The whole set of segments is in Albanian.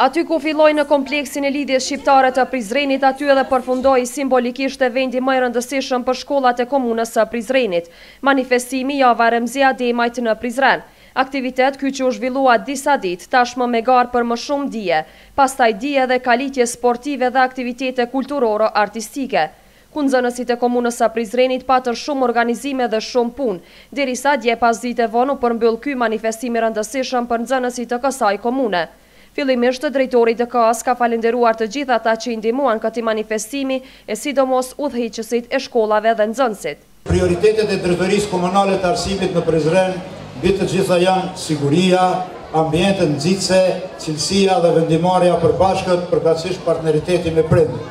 Aty ku filloi në kompleksin e Lidhjes Shqiptare të Prizrenit, aty edhe përfundoi simbolikisht eventi më i rëndësishëm për shkollat e komunës së Prizrenit, manifestimi Java e Remzi Ademajt në Prizren. Aktivitet ky që u zhvillua disa ditë, tashmë me garë për më shumë dije, pastaj dije dhe kalitje sportive dhe aktivitete kulturoro-artistike. ku nxënësit e Komunës së Prizrenit patën shumë organizime dhe shumë punë, derisa dje pasdite vonë u përmbyll ky manifestim i rëndësishëm për nxënësit të kësaj komune. Fillimisht, drejtori i DKA-së ka falënderuar të gjithë ata që i ndihmuan këtij manifestimi, e sidomos udhëheqësit e shkollave dhe nxënësit. Prioritetet e Drejtorisë Komunale të Arsimit në Prizren mbi të gjitha janë siguria, ambientet nxitëse, cilësia dhe vendimmarrja e përbashkët përkatësisht partneriteti me prindër.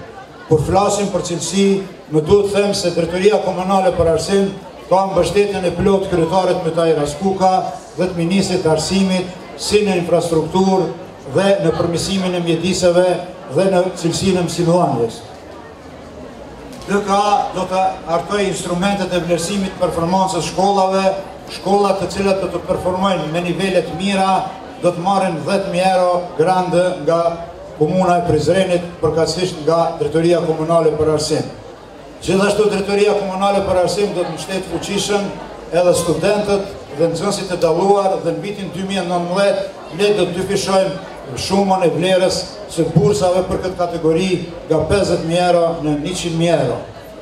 Kur flasim për cilësi, më duhet të them se Drejtoria Komunale për Arsim ka mbështetjen e plotë të kryetarit Mytaher Haskuka dhe të Ministrit të Arsimit si në infrastrukturë dhe në përmisimin e mjediseve dhe në cilësinë e mësimdhënies. DKA do të hartojë instrumentet e vlerësimit të performancës së shkollave, shkollat të cilat do të performojnë me nivele të mira, do të marrin 10.000 euro grant nga Komuna e Prizrenit, përkatësisht nga Drejtoria Komunale për Arsim. Gjithashtu Drejtoria Komunale për Arsim do të mbështetë fuqishëm edhe studentët dhe nxënësit e dalluar dhe në vitin 2019 ne do të dyfishojmë shumën e vlerës së bursave për këtë kategori nga pesëdhjetë mijë euro në njëqind mijë euro.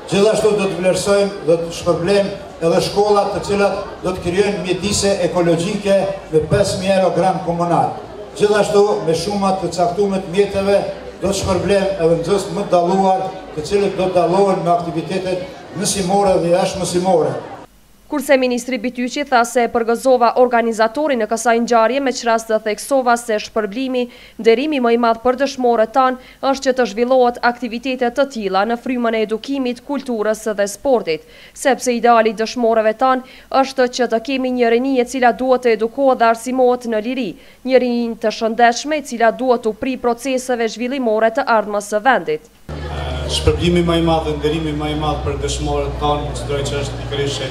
Gjithashtu do të vlerësojmë dhe të shpërblejmë edhe shkollat të cilat do të krijojnë mjedise ekologjike me pesë mijë euro grant komunal. Gjithashtu me shuma të caktume të mjeteve do të shpërblejmë edhe nxënësit më të dalluar, të cilët do të dallohen në aktivitetet mësimore dhe jashtëmësimore. Kurse ministri Bytyqi tha se e përgëzova organizatorin e kësaj ngjarje me ç'rast dhe theksova se shpërblimi, nderimi më i madh për dëshmorët tanë është që të zhvillohet aktivitete të tilla në frymën e edukimit, kulturës dhe sportit, sepse ideali i dëshmorëve tanë është që të kemi një rini e cila duhet të edukohet dhe arsimohet në liri, një rini të shëndetshme e cila duhet t'u prijë proceseve zhvillimore të ardhmës së vendit. Shpërblimi më i madh dhe nderimi më i madh për dëshmorët tanë konsideroj që është pikërisht që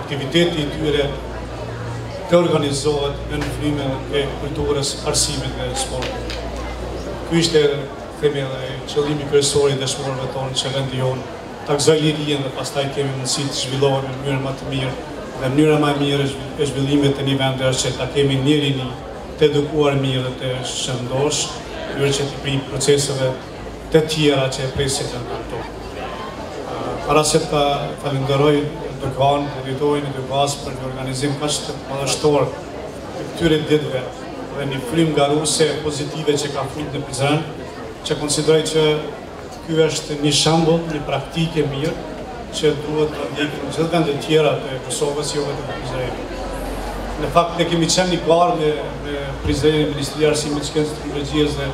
aktiviteti i tyre të organizohet nën frymën e kulturës, arsimit dhe sportit. Ky ishte themi dhe qëllimi kryesor i dëshmorëve tonë që vendi jonë ta gëzojë lirinë dhe pastaj kemi mundësi të zhvillohemi në mënyrë më të mirë dhe mënyra më e mirë e zhvillimit të një vendi është që ta kemi një rini të edukuar mirë dhe të shëndoshë, në mënyrë që t'i prijë proceseve të tjera që e presin në Nato. Para se të falenderoj DKA-në, drejtorin e DKA-së për një organizim kaq të madhështor të këtyre ditëve dhe një frymë garuse pozitive që ka fut në Prizren, që konsideroj që ky është një shembull, një praktikë e mirë që duhet të ndjekim në gjithë vendet tjera të Kosovës, jo vetëm në Prizren. Në fakt, ne kemi qenë në një garë me Prizrenin, Ministria e Arsimit, Shkencës, Teknologjisë dhe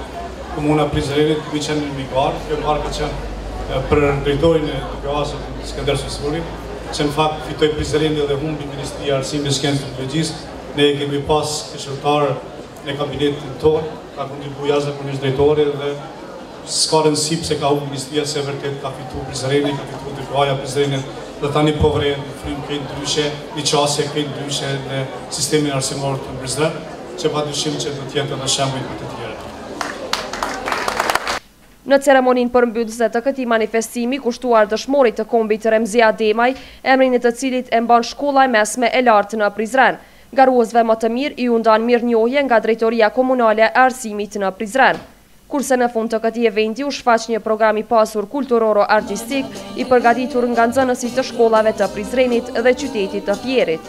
Komuna e Prizrenit kemi qenë në një garë, kjo garë ka qenë për drejtorin e DKA-së, Skender Susuri, që në fakt fitoj Prizreni dhe humbi Ministria e Arsimit, Shkencë dhe Teknologjisë, ne e kemi pas këshilltar në kabinetin tonë, ka kontribu jashtëzakonisht drejtori dhe s'ka rëndësi pse ka humb Ministria se vërtet ka fitu Prizreni, ka fitu DKA-ja e Prizrenit dhe tani po vërejmë një frymë krejt ndryshe, një qasje krejt ndryshe në sistemin arsimor në Prizren, që pa dyshim që do të jetë edhe shembull për të tjerët. Në ceremoninë përmbyllëse të këtij manifestimi, kushtuar Dëshmorit të Kombit Remzi Ademaj, emrin e të cilit e mban Shkolla e Mesme e Lartë në Prizren, garuesve më të mirë iu ndanë mirënjohje nga Drejtoria Komunale e Arsimit në Prizren. Kurse në fund të këtij eventi u shfaq një program i pasur kulturoro-artistik, i përgatitur nga nxënësit të shkollave të Prizrenit dhe qytetit të Fierit.